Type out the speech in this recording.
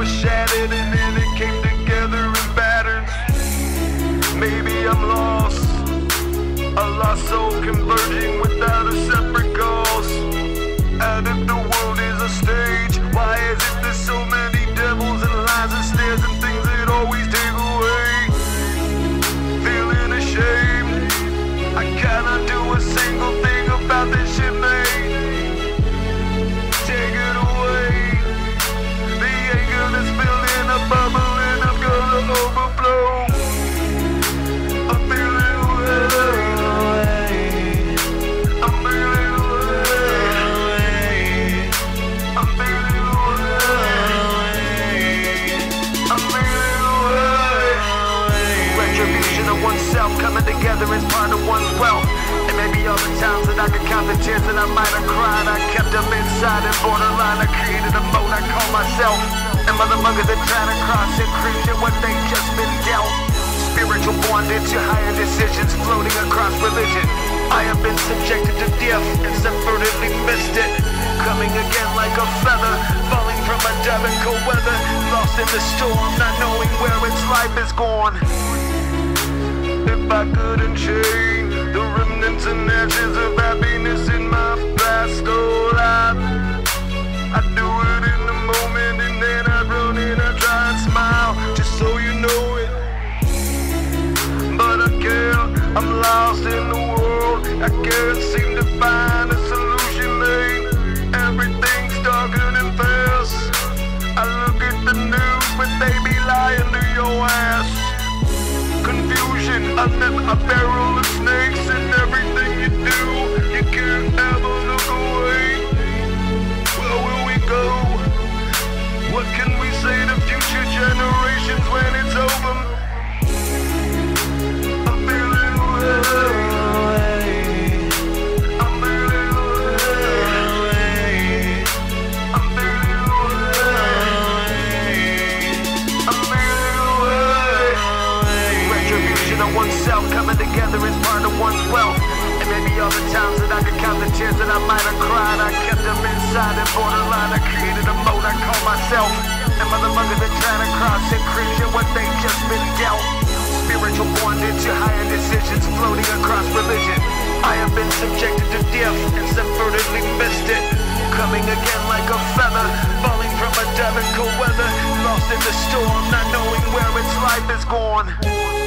was shattered and then it came together in patterns. Maybe I'm lost, a lost soul converging with count the tears that I might have cried, I kept them inside and borderline. I created a mode I call myself. And motherfuckers that try to cross encryption what they just been dealt. Spiritual bondage to higher decisions floating across religion. I have been subjected to death and subvertedly missed it. Coming again like a feather, falling from a dove in cold weather. Lost in the storm, not knowing where its life is gone. If I couldn't change I can't seem to find a solution. Everything's. I look at the news, but they be lying to your ass. Confusion a barrel of snakes, and everything you do, you can't ever look away. Where will we go? What can oneself coming together as part of one's wealth. And maybe all the times that I could count the tears that I might have cried, I kept them inside and borderline. I created a mode I call myself. And motherfuckers that try to cross and encryption what they just been dealt. Spiritual bondage to higher decisions floating across religion. I have been subjected to death and subvertedly missed it. Coming again like a feather, falling from a dove weather. Lost in the storm, not knowing where its life is gone.